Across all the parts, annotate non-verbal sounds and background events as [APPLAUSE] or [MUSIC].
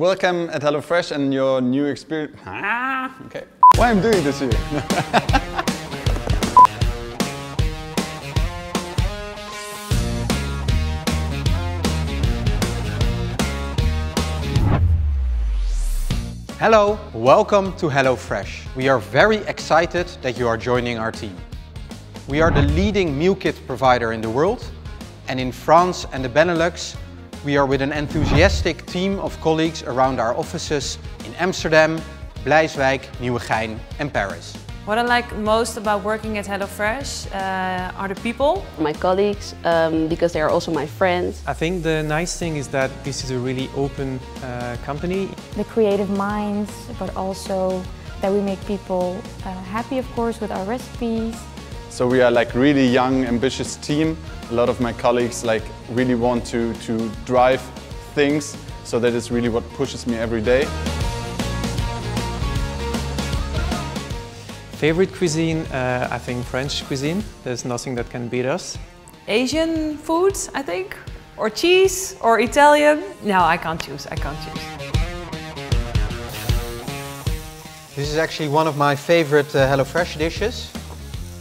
Welcome at HelloFresh and your new experience. Ah, okay. Why I'm doing this here? [LAUGHS] Hello, welcome to HelloFresh. We are very excited that you are joining our team. We are the leading meal kit provider in the world and in France and the Benelux we are with an enthusiastic team of colleagues around our offices in Amsterdam, Bleiswijk, Nieuwegein and Paris. What I like most about working at HelloFresh uh, are the people. My colleagues, um, because they are also my friends. I think the nice thing is that this is a really open uh, company. The creative minds, but also that we make people uh, happy, of course, with our recipes. So we are like really young, ambitious team. A lot of my colleagues like really want to, to drive things. So that is really what pushes me every day. Favorite cuisine, uh, I think French cuisine. There's nothing that can beat us. Asian foods, I think. Or cheese, or Italian. No, I can't choose, I can't choose. This is actually one of my favorite uh, HelloFresh dishes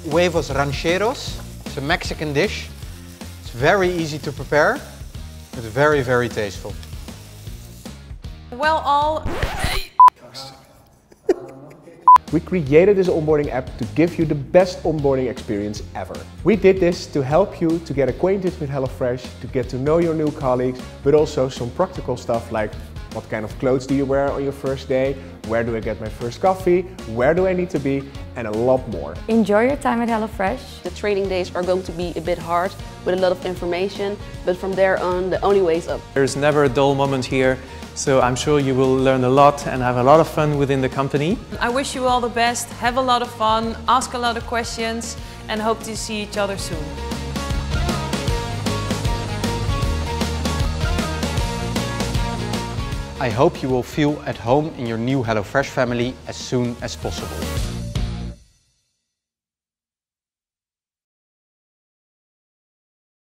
huevos rancheros. It's a Mexican dish. It's very easy to prepare, but very, very tasteful. Well, all... We created this onboarding app to give you the best onboarding experience ever. We did this to help you to get acquainted with HelloFresh, to get to know your new colleagues, but also some practical stuff like what kind of clothes do you wear on your first day? Where do I get my first coffee? Where do I need to be? And a lot more. Enjoy your time at HelloFresh. The training days are going to be a bit hard with a lot of information, but from there on, the only way is up. There's never a dull moment here, so I'm sure you will learn a lot and have a lot of fun within the company. I wish you all the best, have a lot of fun, ask a lot of questions, and hope to see each other soon. I hope you will feel at home in your new HelloFresh family as soon as possible.